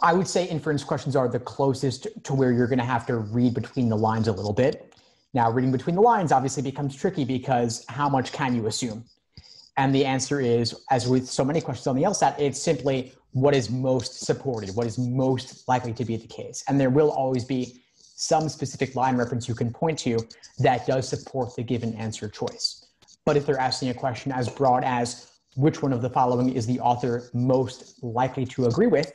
I would say inference questions are the closest to where you're going to have to read between the lines a little bit. Now, reading between the lines obviously becomes tricky because how much can you assume? And the answer is, as with so many questions on the LSAT, it's simply what is most supported, what is most likely to be the case. And there will always be some specific line reference you can point to that does support the given answer choice. But if they're asking a question as broad as which one of the following is the author most likely to agree with,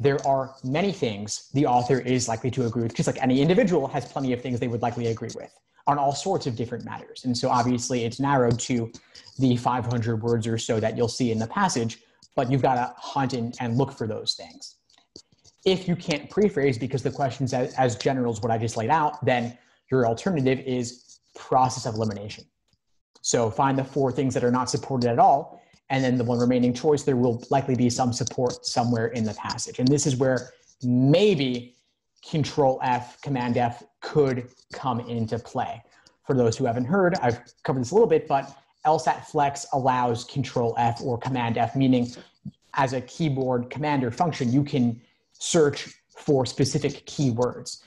there are many things the author is likely to agree with, just like any individual has plenty of things they would likely agree with on all sorts of different matters. And so obviously it's narrowed to the 500 words or so that you'll see in the passage, but you've got to hunt in and look for those things. If you can't prephrase because the question's as, as general as what I just laid out, then your alternative is process of elimination. So find the four things that are not supported at all and then the one remaining choice, there will likely be some support somewhere in the passage. And this is where maybe Control F, Command F could come into play. For those who haven't heard, I've covered this a little bit, but LSAT Flex allows Control F or Command F, meaning as a keyboard commander function, you can search for specific keywords.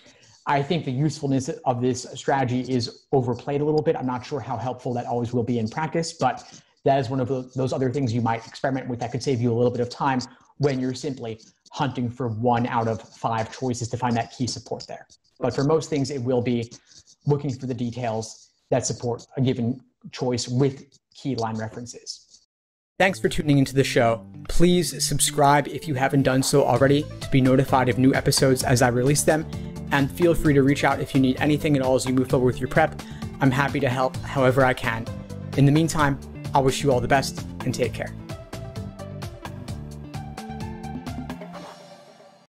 I think the usefulness of this strategy is overplayed a little bit. I'm not sure how helpful that always will be in practice, but that is one of those other things you might experiment with that could save you a little bit of time when you're simply hunting for one out of five choices to find that key support there. But for most things, it will be looking for the details that support a given choice with key line references. Thanks for tuning into the show. Please subscribe if you haven't done so already to be notified of new episodes as I release them. And feel free to reach out if you need anything at all as you move forward with your prep. I'm happy to help however I can. In the meantime, I wish you all the best and take care.